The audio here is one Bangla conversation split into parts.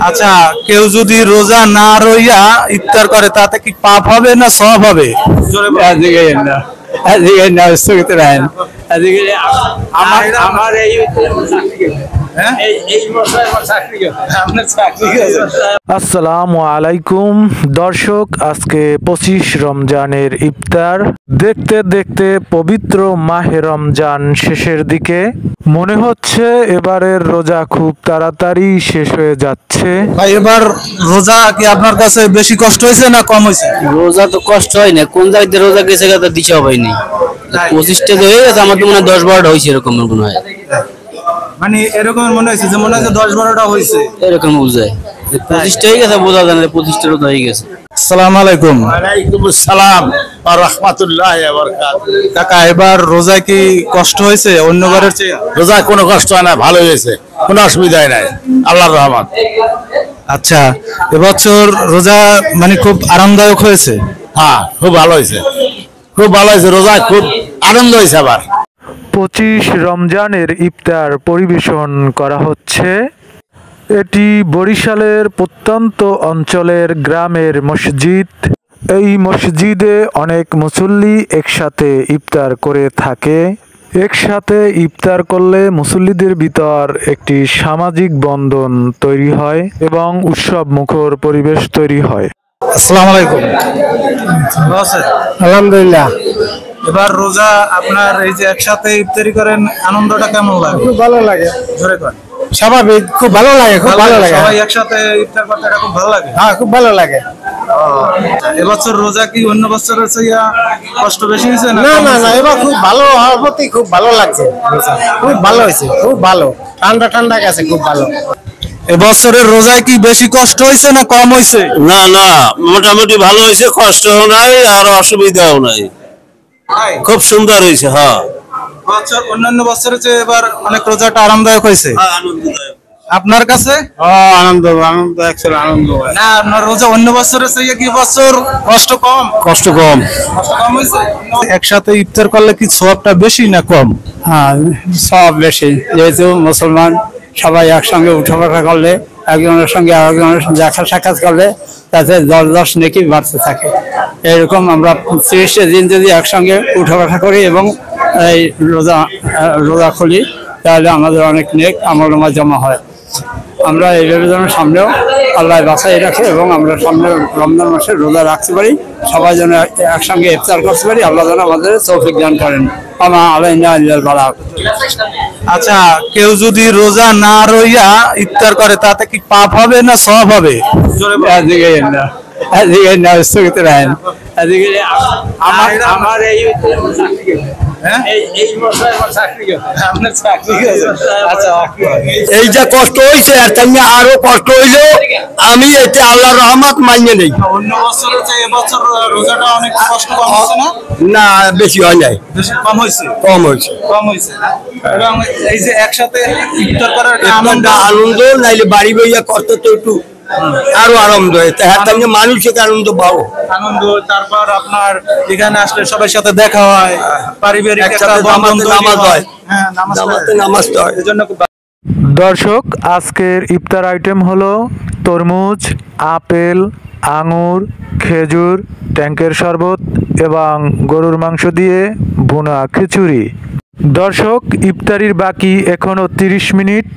আচ্ছা কেউ যদি রোজা না রইয়া ইফতার করে তাতে কি পাপ হবে না সব হবে? আজকে আমার আমার এই হ্যাঁ? আসসালামু আলাইকুম। দর্শক আজকে পঁচিশ রমজানের ইফতার। দেখতে দেখতে পবিত্র মাহে রমজান শেষের দিকে। মনে হচ্ছে এবারের রোজা খুব তাড়াতাড়ি শেষ হয়ে যাচ্ছে। ভাই এবার রোজা কি আপনার কাছে বেশি কষ্ট হয়েছে না কম হয়েছে? রোজা তো কষ্ট হয় না। কোন জায়গায় রোজা গেছে দিশা হয়নি পঁচিশটা তো হয়ে গেছে আমার তো মনে হয় দশ বারোটা হয়েছে এরকম মনে হয়। মানে এরকম মনে হয়েছে যে মনে হচ্ছে দশ বারোটা হয়েছে। এরকম বুঝায়। পঁচিশটা হয়ে গেছে বোঝা যায় না পঁচিশটা রোজা হয়ে গেছে। আসসালামু আলাইকুম। ওয়ালাইকুম আসসালাম ওয়া রাহমাতুল্লাহি ওয়া বারাকাতুহু। কাকা এবার রোজা কি কষ্ট হয়েছে অন্যবারের চেয়ে? রোজা কোনো কষ্ট হয় না ভালো হয়েছে কোনো অসুবিধা নাই আল্লাহর রহমান আচ্ছা এবছর রোজা মানে খুব আরামদায়ক হয়েছে? হ্যাঁ খুব ভালো হয়েছে। খুব ভালো হয়েছে রোজা খুব আনন্দ হয়েছে আবার। পঁচিশ রমজানের ইফতার পরিবেশন করা হচ্ছে। এটি বরিশালের প্রত্যন্ত অঞ্চলের গ্রামের মসজিদ। এই মসজিদে অনেক মুসল্লি একসাথে ইফতার করে থাকে। একসাথে ইফতার করলে মুসল্লিদের ভিতর একটি সামাজিক বন্ধন তৈরি হয় এবং উৎসব মুখর পরিবেশ তৈরি হয়। আসসালামু আলাইকুম। আলহামদুলিল্লাহ। এবার রোজা আপনার এই যে একসাথে ইফতারি করেন আনন্দটা কেমন লাগে? খুব ভালো লাগে। ধরে কর স্বাভাবিক খুব ভালো লাগে খুব ভালো লাগে। সবাই একসাথে ইফতার করতে খুব ভালো লাগে? হ্যাঁ খুব ভালো লাগে। এবছর রোজা কি অন্য বছরের চেয়ে কষ্ট বেশি হয়েছে না না না না এবার খুব ভালো হওয়ার প্রতি খুব ভালো লাগছে। খুব ভালো হয়েছে খুব ভালো। ঠান্ডা ঠান্ডা গেছে খুব ভালো। এবছরের রোজায় কি বেশি কষ্ট হয়েছে না কম হয়েছে? না না মোটামুটি ভালো হয়েছে কষ্টও নাই আর অসুবিধাও নাই। খুব সুন্দর হয়েছে হ্যাঁ। বছর অন্যান্য বছরের চেয়ে এবার অনেক রোজাটা আরামদায়ক হয়েছে? আপনার কাছে? আনন্দ আনন্দ একচুয়ালি আনন্দ না আপনার রোজা অন্য বছরের চেয়ে কি বছর কষ্ট কম? কষ্ট কম। কম হয়েছে? একসাথে ইফতার করলে কি সবটা বেশি না কম? হ্যাঁ। সব বেশি যেহেতু মুসলমান সবাই একসঙ্গে উঠাফাটা করলে একজনের সঙ্গে আরেকজনের দেখা সাক্ষাৎ করলে তাতে দশ দশ নেকি বাড়তে থাকে। এরকম আমরা তিরিশটা দিন যদি একসঙ্গে উঠাফাটা করি এবং এই রোজা রোজা খুলি, তাহলে আমাদের অনেক নেক নামা জমা হয়। আমরা এইভাবে যেন সামনেও আল্লাহ বাছাই রাখে এবং আমরা সামনে রমজান মাসে রোজা রাখতে পারি। সবাই যেন এক- একসঙ্গে ইফতার করতে পারি। আল্লাহ যেন আমাদের তৌফিক দান করেন। আচ্ছা কেউ যদি রোজা না রইয়া ইফতার করে তাতে কি পাপ হবে না সব হবে? আমার এই? এই এই বছর আমার চাকরি গেছে আপনার চাকরি গেছে। আচ্ছা এই যে কষ্ট হয়েছে আর তেমনি আরও কষ্ট হইল আমি এতে আল্লাহর রহমত মানিয়ে নেই। না? না বেশি হয় নাই। কম হয়েছে কম হয়েছে কম হয়েছে এবং এই যে একসাথে আনন্দ। নাইলে বাড়ি বইয়া কষ্ট তো একটু আরও আনন্দ হয় মানুষ এতে আনন্দ পাবো আনন্দ তারপর আপনার এখানে আসলে সবার সাথে দেখা হয় পারিবারিক নামাজ হয়। হ্যাঁ নামাজ হয়। নামাজ তো হয়। এজন্য দর্শক আজকের ইফতার আইটেম হলো তরমুজ আপেল আঙুর খেজুর ট্যাঙ্কের শরবত এবং গরুর মাংস দিয়ে ভুনা খিচুড়ি দর্শক ইফতারির বাকি এখনও তিরিশ মিনিট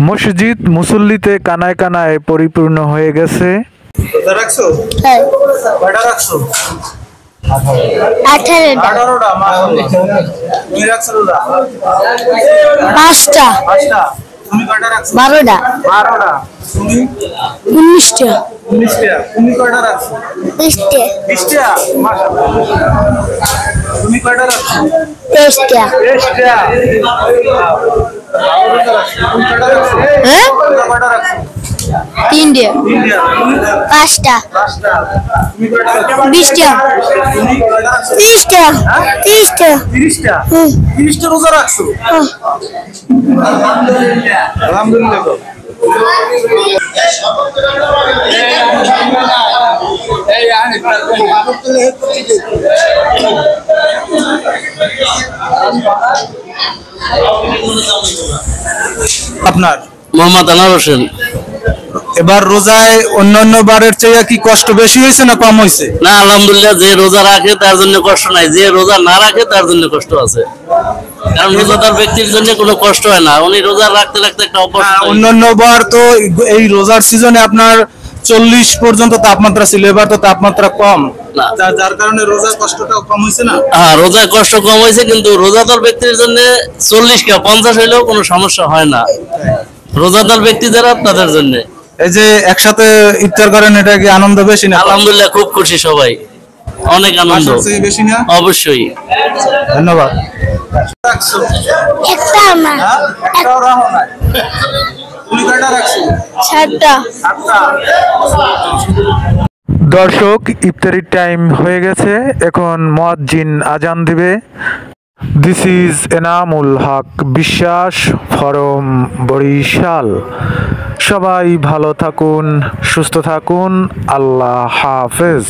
মসজিদ মুসল্লিতে কানায় কানায় পরিপূর্ণ হয়ে গেছে। হ্যাঁ। তুমি পাঁচটা। কয়টা রাখছো? বারোটা। বারোটা। তুমি? উনিশটা। উনিশটা। তুমি কয়টা রাখছো? বিশটা। বিশটা? তুমি কয়টা রাখছো? তেইশটা। তেইশটা। ভালো রোজা রাখছো। তুমি কয়টা রাখছো হ্যাঁ রোজা কয়টা রাখছো তিনটে তিনটা তুমি পাঁচটা পাঁচটা তুমি কয়টা রাখছো বিশটা তুমি কয়টা রাখছো তিরিশটা তিরিশটা তিরিশটা হুম তিরিশটা রোজা রাখছো আলহামদুলিল্লাহ গো। আপনার? মোহাম্মদ আনার হোসেন। এবার রোজায় অন্যান্য বারের চেয়ে কি কষ্ট বেশি হয়েছে না কম হয়েছে? না আলহামদুলিল্লাহ যে রোজা রাখে তার জন্য কষ্ট নাই। যে রোজা না রাখে তার জন্য কষ্ট আছে। কারণ রোজাদার ব্যক্তির জন্য কোনো কষ্ট হয় না। উনি রোজা রাখতে রাখতে একটা অভ্যাস হ্যাঁ, অন্যান্য বার তো এই রোজার সিজনে আপনার চল্লিশ পর্যন্ত তাপমাত্রা ছিল এবার তো তাপমাত্রা কম। না। যার কারণে রোজার কষ্টটাও কম হয়েছে না? হ্যাঁ রোজায় কষ্ট কম হয়েছে কিন্তু রোজাদার ব্যক্তির জন্য চল্লিশ কে পঞ্চাশ হইলেও কোনো সমস্যা হয় না। রোজাদার ব্যক্তি যারা তাদের জন্য। এই যে একসাথে ইফতার করেন এটা কি আনন্দ বেশি না? আলহামদুলিল্লাহ খুব খুশি সবাই। অনেক আনন্দ। বেশি না? অবশ্যই। ধন্যবাদ। একটা সাতটা। দর্শক ইফতারির টাইম হয়ে গেছে। এখন মুয়াজ্জিন আজান দিবে। দিস ইজ এনামুল হক বিশ্বাস ফরম বরিশাল। সবাই ভালো থাকুন সুস্থ থাকুন। আল্লাহ হাফেজ।